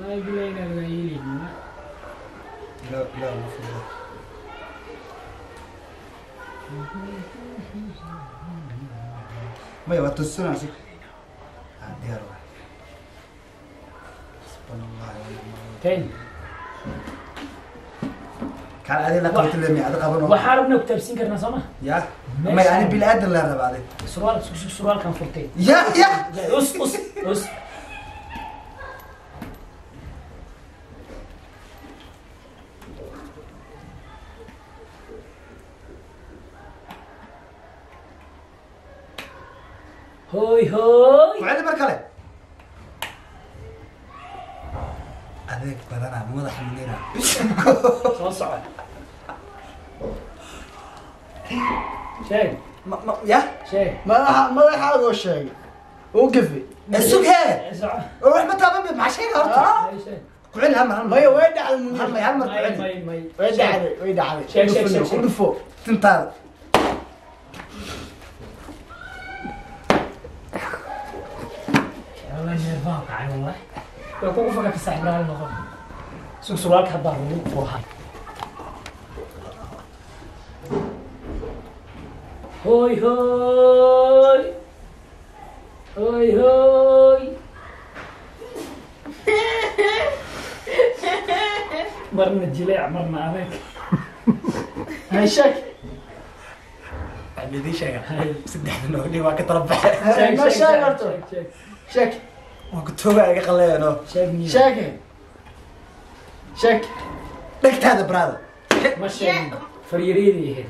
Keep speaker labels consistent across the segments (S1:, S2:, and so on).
S1: ما يقولين الغيلي
S2: لا لا ما في لا. maya waa tusuna si Ah, diyaar waa subhanallah
S1: تاني
S2: kaan adi la qabato lemi ada qabano
S1: وحاربنا كتابسين كرنا سما
S2: maya ani bini aadan la raba adig
S1: سروال سروال كان فورتين
S2: ya ya
S1: أس أس أس هوي هوي.
S2: وعلي
S1: بركلة
S3: عليك بدنا مو ذا حمدينا
S2: شلون صعب؟
S1: شيء.
S2: ما ما يا؟ شيء. ما راح ما راح
S1: أقول
S2: شيء. وقفي السوق هي. روح
S3: متى بنبي مع
S2: شيء
S3: غلط.
S2: آه؟ كل هم
S1: هم
S2: هي
S1: وين على
S3: المهم هم هم وين
S1: على وين
S3: على
S1: شيء. شيء
S3: شيء
S2: من
S1: فوق. تنطلق قاعد والله. يكون فكك في سحب على النظام سوق سروالك حضر ولو فوها هوي هوي. هوي هوي. مرنا الجليع مرنا عليك. هاي شك
S2: abidii sheega
S1: هاي
S2: saddexda noogni waa ka tarabaxe
S3: Hey, ma sheeg horto
S1: شك
S3: sheeg
S2: waa kutooga iga qaleeno
S1: شك مين
S3: sheege sheeg
S2: dhegtaada brada
S1: ما شك فريريدي هي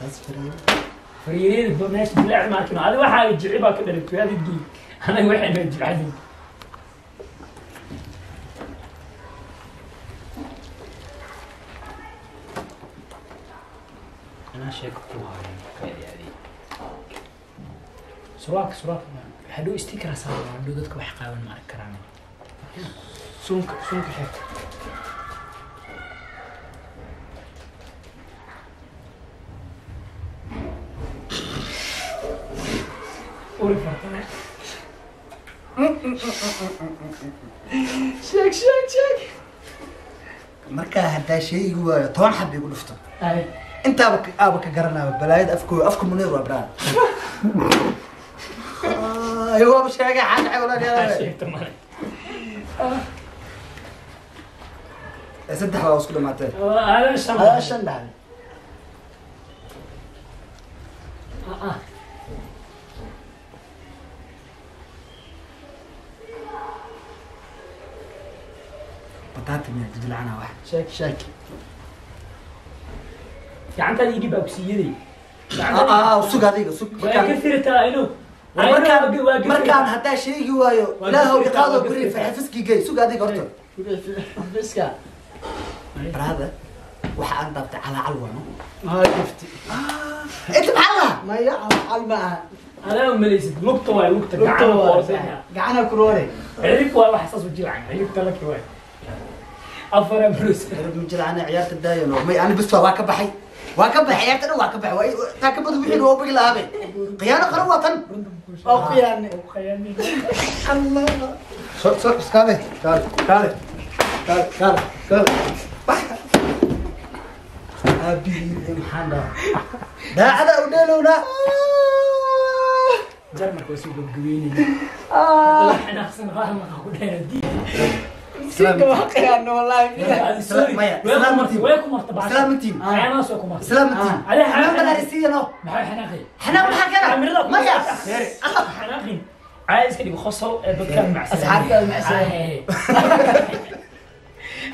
S2: taas fariyo
S1: فريريد بماش بلع ما كنا هذا واحد يجعبها كده في هذه الدين أنا واحد يجعبني أنا شاككوها يعني سراك سراك هادو استيكرا صار عندو دوت كو حقا ما كرام سونك
S3: سونك حيت أوري
S2: شك شك شك مركا هدا شيء هو طون
S1: حد
S2: يقول افتح أنت ابك أبك قرنا بلايد افكو أفكو منير وأبران. waaba sheegay
S1: sheegta male
S2: saddex waa isku dhamaatee
S3: shan
S1: آه.
S2: bataati miya jijilcana wax
S3: sheeg sheeg
S1: يعني انت يجيب اوكسيدي
S2: aa sug adiga sug markaan
S1: كثير انه
S2: markaan markaan haddaa sheegi waayo
S1: Waa
S2: ilaahow
S1: gafirtaa,
S2: iqaado
S1: waa
S2: beri
S1: gafirtaa.
S2: farxafiskii gey sug adiga horta
S3: biska
S2: brada waxa aan daabtay calaacal waano
S3: haa gafti
S2: inta maxaa lahaa
S3: maya calcal ma aha
S1: أنا مليست لقطه واي قاعدة
S3: waa
S1: فورسها
S3: gacana kuroore
S1: عرف واي واحد صوص وجيل عن عرفت لك واي افر بلوس
S2: ma jiraan ciyaarta daayano may ani bis waa ka baxay waa ka baxay ciyaarta dhan waa ka baxay
S1: جرمك وسوق القويني لا إحنا احسن غاهم أقول لنا دي
S3: wallahi bila
S2: maya
S1: وينكم مرتبع
S2: islaamintiin
S1: أنا سوكم مرتبع
S2: islaamintiin
S1: عليه
S2: xanaan
S1: حناقي
S2: balaarisiiyano
S1: maxay xanaaqay
S2: xanaan maxaa keena maya
S1: xanaaqin عايز كده بخصل بدكان مع
S3: أصحابك مع سلامة.
S1: هذا بدكان